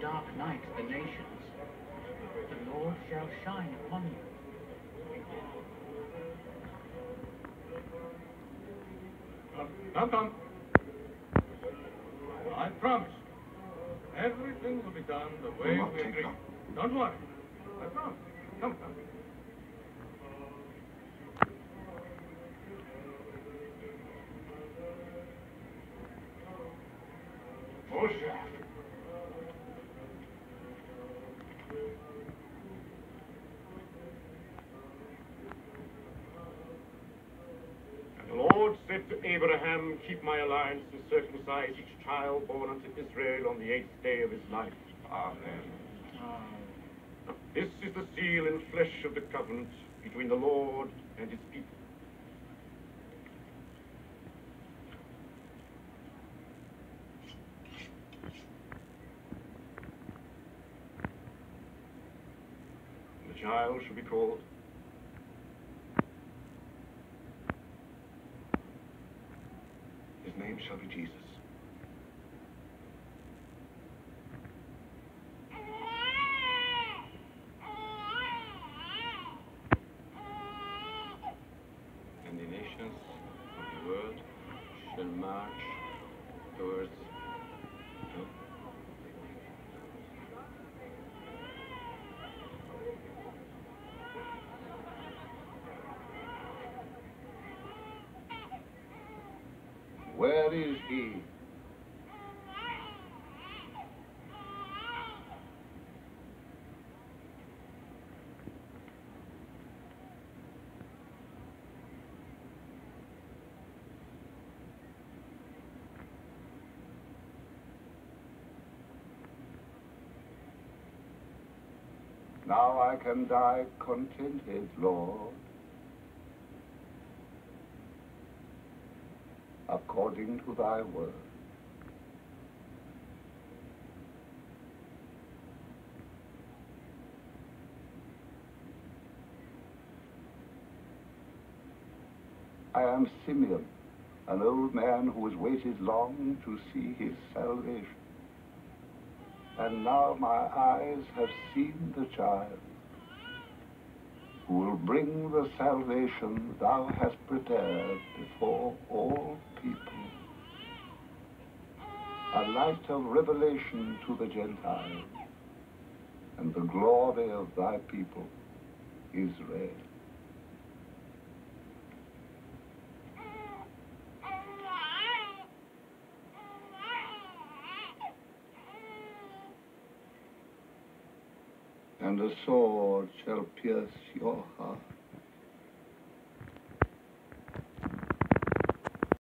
dark night the nations, the Lord shall shine upon you. Come, come, come. I promise. Everything will be done the way we agreed. Don't worry. I promise. Come, come. The Lord said to Abraham, Keep my alliance and circumcise each child born unto Israel on the eighth day of his life. Amen. Now, This is the seal and flesh of the covenant between the Lord and his people. Child shall be called His name shall be Jesus. and the nations of the world shall march towards Where is he? Now I can die contented, Lord, according to thy word. I am Simeon, an old man who has waited long to see his salvation. And now my eyes have seen the child who will bring the salvation thou hast prepared before all people. A light of revelation to the Gentiles and the glory of thy people, Israel. And a sword shall pierce